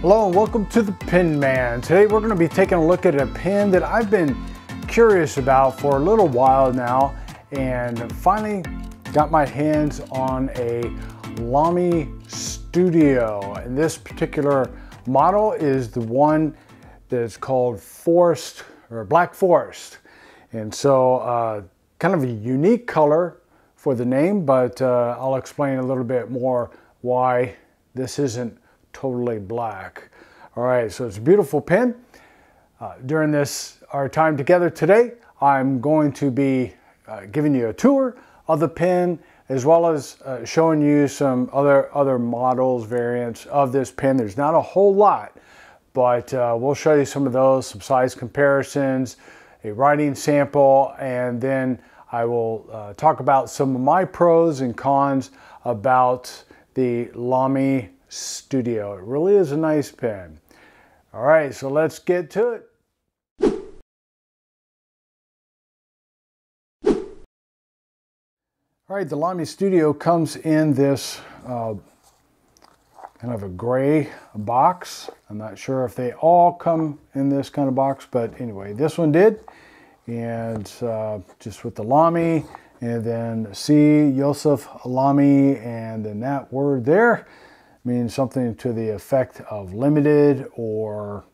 Hello and welcome to the Pen Man. Today we're going to be taking a look at a pin that I've been curious about for a little while now and finally got my hands on a Lamy Studio. And this particular model is the one that's called Forest or Black Forest. And so uh, kind of a unique color for the name, but uh, I'll explain a little bit more why this isn't totally black. All right, so it's a beautiful pen. Uh, during this, our time together today, I'm going to be uh, giving you a tour of the pen as well as uh, showing you some other, other models, variants of this pen. There's not a whole lot, but uh, we'll show you some of those, some size comparisons, a writing sample, and then I will uh, talk about some of my pros and cons about the Lamy Studio. It really is a nice pen. All right, so let's get to it. All right, the Lamy Studio comes in this uh, kind of a gray box. I'm not sure if they all come in this kind of box, but anyway, this one did and uh, just with the Lamy, and then C, Josef Lamy, and then that word there means something to the effect of limited or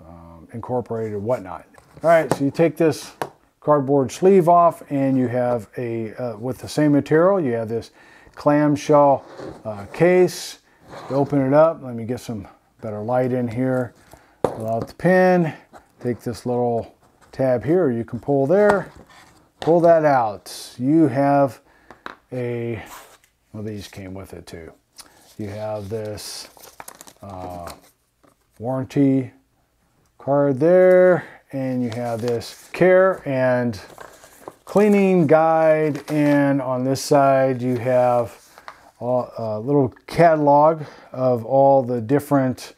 um, incorporated or whatnot. All right, so you take this cardboard sleeve off and you have a, uh, with the same material, you have this clamshell uh, case. You open it up, let me get some better light in here. Pull out the pin, take this little tab here, you can pull there, pull that out. You have a, well, these came with it too. You have this uh, warranty card there, and you have this care and cleaning guide, and on this side you have a little catalog of all the different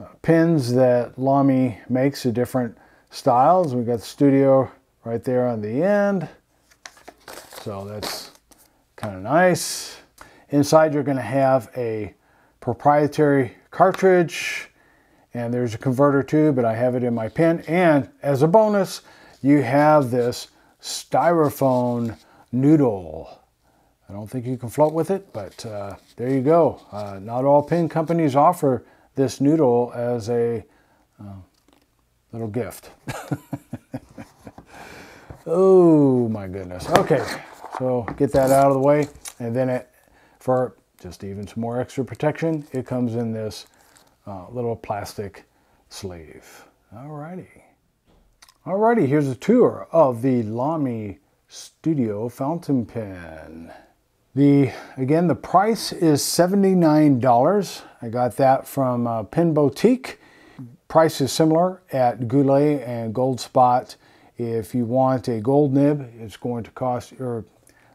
uh, pins that Lamy makes, the different styles. We've got the studio right there on the end. So that's kind of nice. Inside you're going to have a proprietary cartridge and there's a converter too, but I have it in my pen. And as a bonus, you have this styrofoam noodle. I don't think you can float with it, but uh, there you go. Uh, not all pen companies offer this noodle as a uh, little gift. oh my goodness. Okay, so get that out of the way. And then it, for just even some more extra protection, it comes in this uh, little plastic sleeve. Alrighty. Alrighty, here's a tour of the Lamy Studio fountain pen. The again, the price is $79. I got that from uh, Pen Boutique Price is similar at Goulet and Goldspot. If you want a gold nib, it's going to cost, or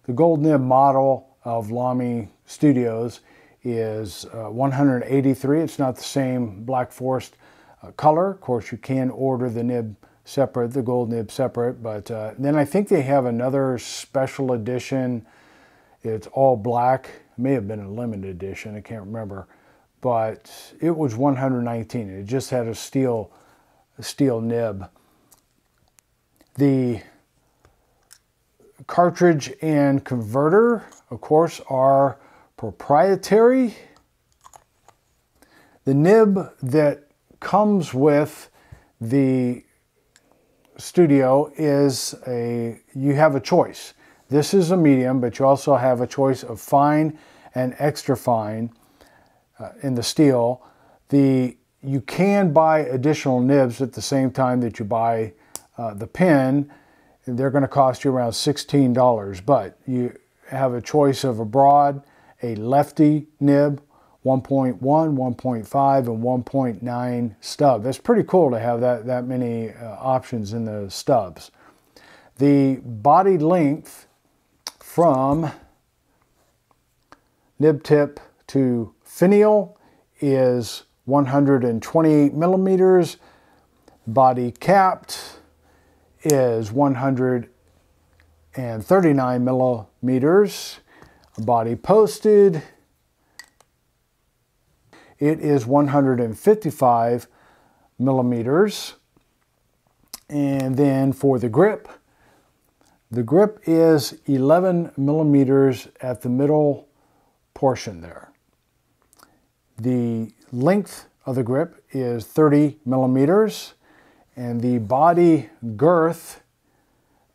the gold nib model of Lamy Studios is uh, 183. It's not the same Black Forest uh, color. Of course, you can order the nib separate, the gold nib separate, but uh, then I think they have another special edition. It's all black. It may have been a limited edition. I can't remember but it was 119. It just had a steel, a steel nib. The cartridge and converter, of course, are proprietary. The nib that comes with the studio is a, you have a choice. This is a medium, but you also have a choice of fine and extra fine uh, in the steel. The you can buy additional nibs at the same time that you buy uh, the pen. They're going to cost you around $16, but you have a choice of a broad, a lefty nib, 1.1, 1.5, and 1.9 stub. That's pretty cool to have that, that many uh, options in the stubs. The body length from nib tip to Finial is 128 millimeters. Body capped is 139 millimeters. Body posted it is 155 millimeters. And then for the grip, the grip is 11 millimeters at the middle portion there. The length of the grip is 30 millimeters, and the body girth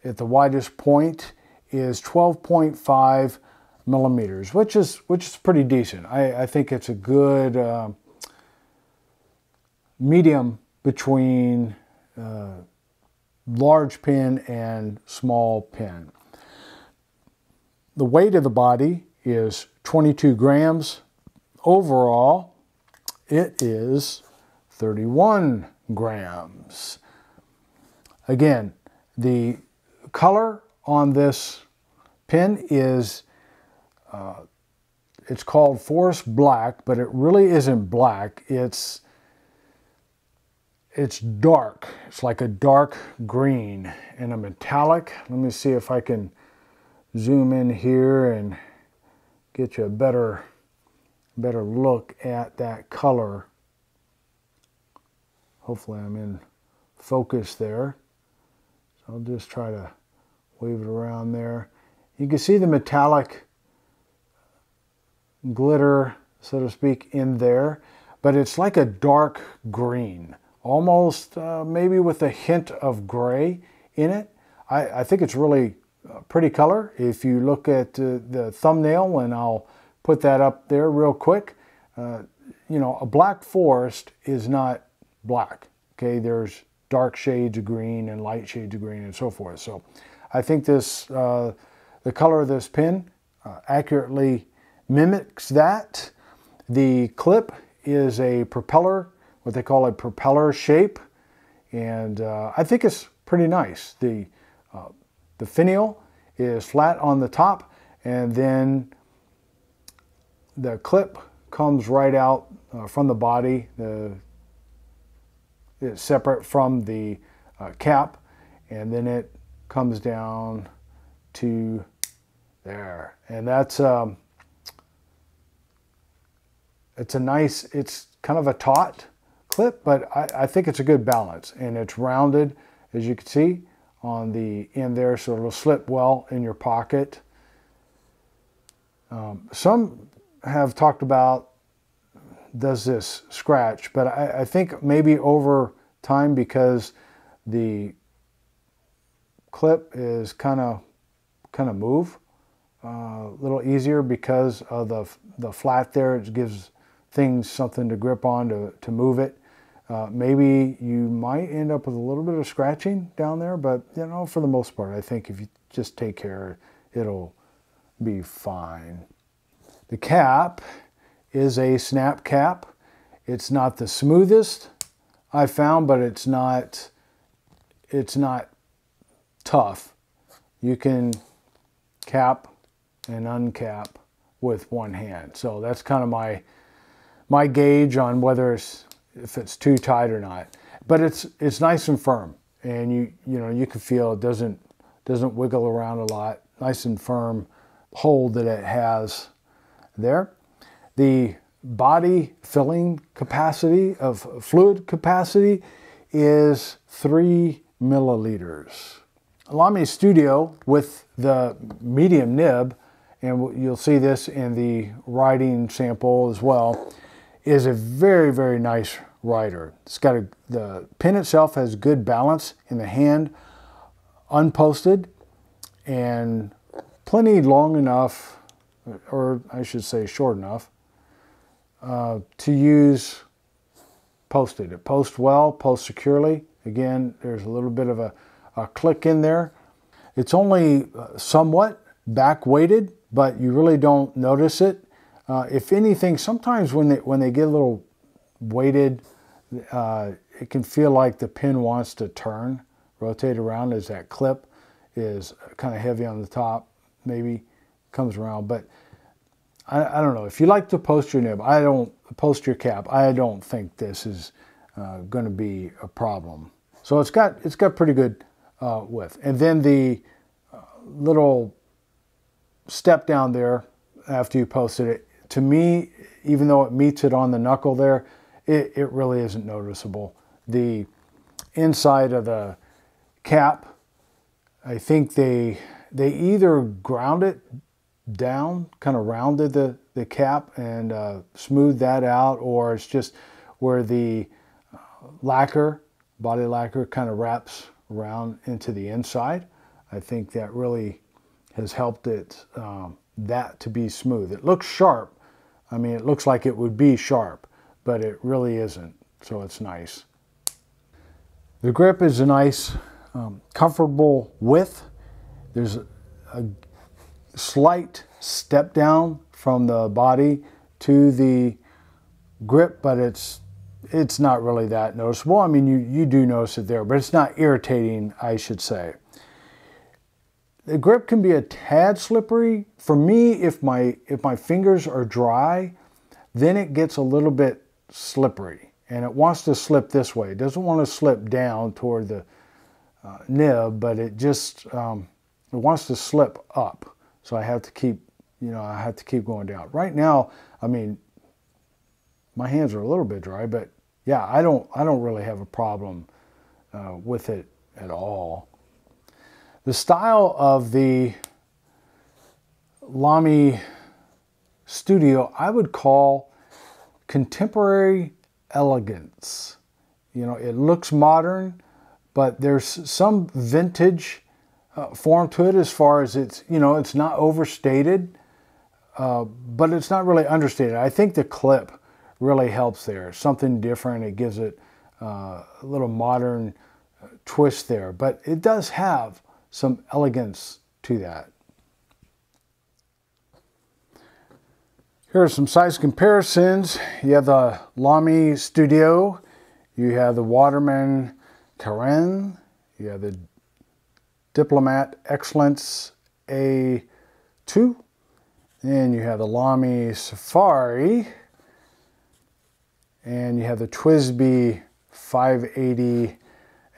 at the widest point is 12.5 millimeters, which is which is pretty decent. I, I think it's a good uh, medium between uh, large pin and small pin. The weight of the body is 22 grams. Overall, it is 31 grams. Again, the color on this pin is uh, it's called forest black, but it really isn't black. It's it's dark. It's like a dark green and a metallic. Let me see if I can zoom in here and get you a better better look at that color. Hopefully I'm in focus there. So I'll just try to wave it around there. You can see the metallic glitter, so to speak, in there, but it's like a dark green, almost uh, maybe with a hint of gray in it. I, I think it's really a pretty color. If you look at uh, the thumbnail, and I'll put that up there real quick, uh, you know, a black forest is not black. Okay, there's dark shades of green and light shades of green and so forth. So I think this, uh, the color of this pin uh, accurately mimics that. The clip is a propeller, what they call a propeller shape, and uh, I think it's pretty nice. The, uh, the finial is flat on the top, and then the clip comes right out uh, from the body. The, it's separate from the uh, cap, and then it comes down to there. And that's um, it's a nice, it's kind of a taut clip, but I, I, think it's a good balance. And it's rounded, as you can see, on the end there, so it'll slip well in your pocket. Um, some have talked about does this scratch, but I, I think maybe over time because the clip is kind of kind of move uh, a little easier because of the the flat there. It gives things something to grip on to, to move it. Uh, maybe you might end up with a little bit of scratching down there, but you know, for the most part, I think if you just take care, it'll be fine. The cap is a snap cap. It's not the smoothest I found, but it's not it's not tough. You can cap and uncap with one hand. So that's kind of my my gauge on whether it's if it's too tight or not. But it's it's nice and firm, and you you know you can feel it doesn't doesn't wiggle around a lot. Nice and firm hold that it has there. The body filling capacity of fluid capacity is three milliliters. Lamy Studio with the medium nib, and you'll see this in the writing sample as well, is a very, very nice rider. It's got a, the pin itself has good balance in the hand, unposted, and plenty long enough, or I should say short enough, uh, to use posted. It posts well, posts securely. Again, there's a little bit of a, a click in there. It's only uh, somewhat back weighted, but you really don't notice it uh, if anything, sometimes when they when they get a little weighted, uh, it can feel like the pin wants to turn, rotate around as that clip is kind of heavy on the top. Maybe comes around, but I, I don't know. If you like to post your nib, I don't post your cap. I don't think this is uh, going to be a problem. So it's got it's got pretty good uh, width, and then the uh, little step down there after you posted it to me, even though it meets it on the knuckle there, it, it really isn't noticeable. The inside of the cap, I think they they either ground it down, kind of rounded the, the cap and uh, smoothed that out, or it's just where the uh, lacquer, body lacquer, kind of wraps around into the inside. I think that really has helped it um, that to be smooth. It looks sharp. I mean, it looks like it would be sharp, but it really isn't. So it's nice. The grip is a nice, um, comfortable width. There's a, a slight step down from the body to the grip, but it's it's not really that noticeable. I mean, you, you do notice it there, but it's not irritating, I should say. The grip can be a tad slippery. For me, if my if my fingers are dry, then it gets a little bit slippery and it wants to slip this way. It doesn't want to slip down toward the uh, nib, but it just um, it wants to slip up. So I have to keep, you know, I have to keep going down. Right now, I mean, my hands are a little bit dry, but yeah, I don't I don't really have a problem uh, with it at all. The style of the Lamy Studio I would call contemporary elegance. You know, it looks modern, but there's some vintage uh, form to it as far as it's, you know, it's not overstated, uh, but it's not really understated. I think the clip really helps there. Something different. It gives it uh, a little modern uh, twist there, but it does have some elegance to that. Here are some size comparisons. You have the Lamy Studio, you have the Waterman Carène, you have the Diplomat Excellence A2, and you have the Lamy Safari, and you have the TWSBI 580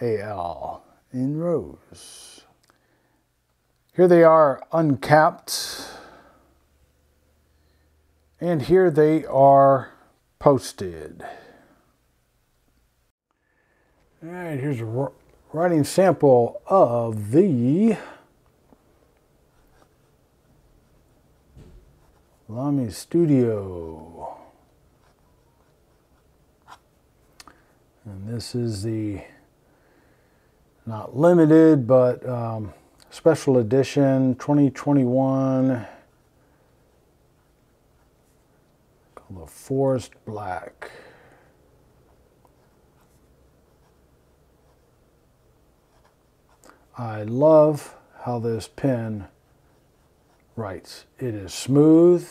AL in rose. Here they are uncapped. And here they are posted. All right, here's a writing sample of the Lamy Studio. And this is the not limited, but um, special edition 2021 called the Forest Black. I love how this pen writes. It is smooth,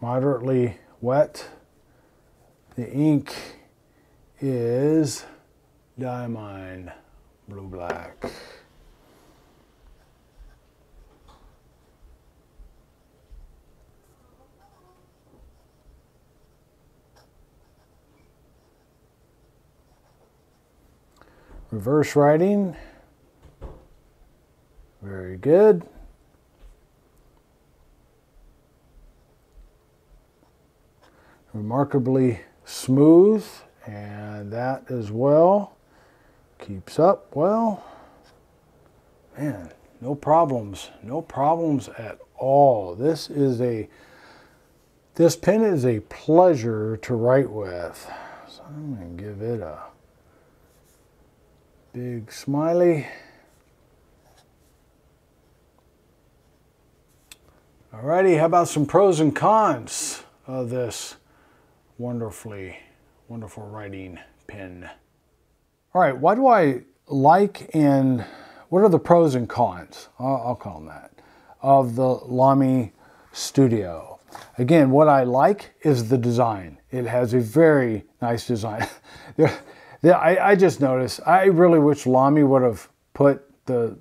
moderately wet. The ink is Diamine Blue Black. Reverse writing. Very good. Remarkably smooth, and that as well keeps up well. Man, no problems, no problems at all. This is a this pen is a pleasure to write with. So I'm going to give it a big smiley. Alrighty, how about some pros and cons of this wonderfully, wonderful writing pen? All right, why do I like and what are the pros and cons? I'll, call them that of the Lamy Studio. Again, what I like is the design. It has a very nice design. I, I just noticed. I really wish Lamy would have put the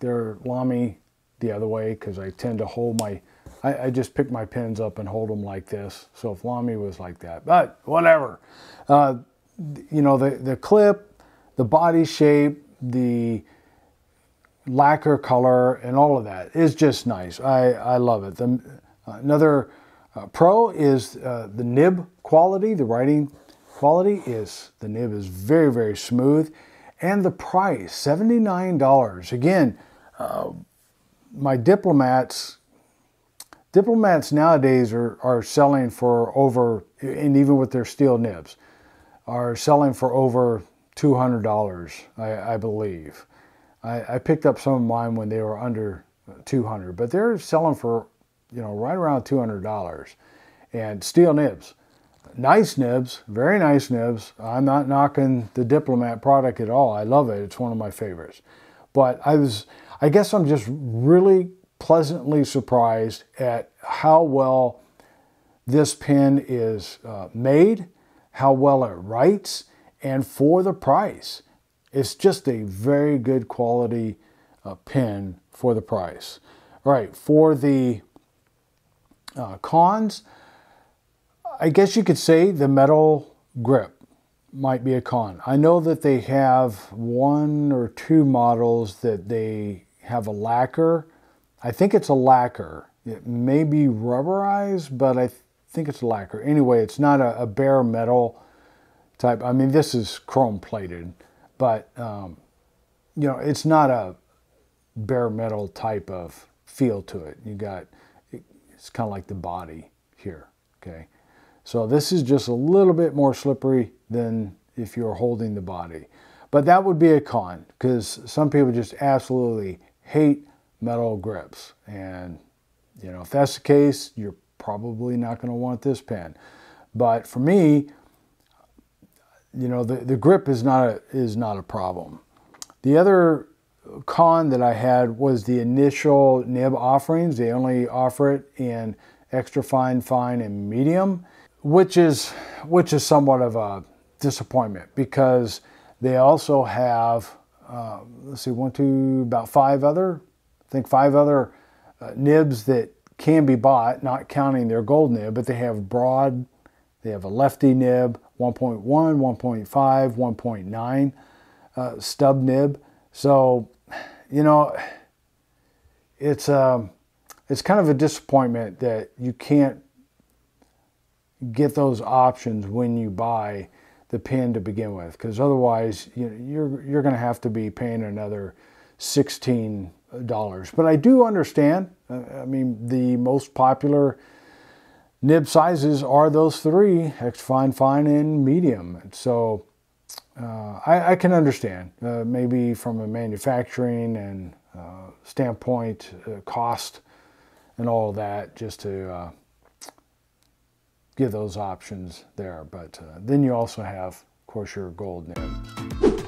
their Lamy the other way because I tend to hold my. I, I, just pick my pins up and hold them like this. So if Lamy was like that, but whatever. Uh, you know the the clip, the body shape, the lacquer color and all of that is just nice. I, I love it. The, another uh, pro is uh, the nib quality, the writing quality is, the nib is very, very smooth. And the price, $79. Again, uh, my diplomats, diplomats nowadays are, are selling for over, and even with their steel nibs, are selling for over $200, I, I believe. I, I, picked up some of mine when they were under 200, but they're selling for, you know, right around $200. And steel nibs, nice nibs, very nice nibs. I'm not knocking the Diplomat product at all. I love it. It's one of my favorites. But I was, I guess I'm just really pleasantly surprised at how well this pen is uh, made, how well it writes, and for the price. It's just a very good quality uh, pen for the price. All right, for the uh, cons, I guess you could say the metal grip might be a con. I know that they have one or two models that they have a lacquer. I think it's a lacquer. It may be rubberized, but I think it's a lacquer. Anyway, it's not a, a bare metal type. I mean, this is chrome plated, but um, you know, it's not a bare metal type of feel to it. You got it's kind of like the body here. Okay, so this is just a little bit more slippery than if you're holding the body, but that would be a con because some people just absolutely hate metal grips, and you know, if that's the case, you're probably not going to want this pen. But for me, you know, the, the grip is not a, is not a problem. The other con that I had was the initial nib offerings. They only offer it in extra fine, fine, and medium, which is which is somewhat of a disappointment because they also have uh, let's see one, two, about five other, I think five other uh, nibs that can be bought, not counting their gold nib, but they have broad, they have a lefty nib, 1.1, 1.5, 1.9 uh, stub nib. So, you know, it's um, it's kind of a disappointment that you can't get those options when you buy the pen to begin with, because otherwise you know, you're you're going to have to be paying another sixteen dollars. But I do understand. Uh, I mean, the most popular nib sizes are those three extra fine, fine, and medium. So uh, I, I, can understand uh, maybe from a manufacturing and uh, standpoint, uh, cost, and all that, just to uh, give those options there. But then you also have, of course, your gold nib.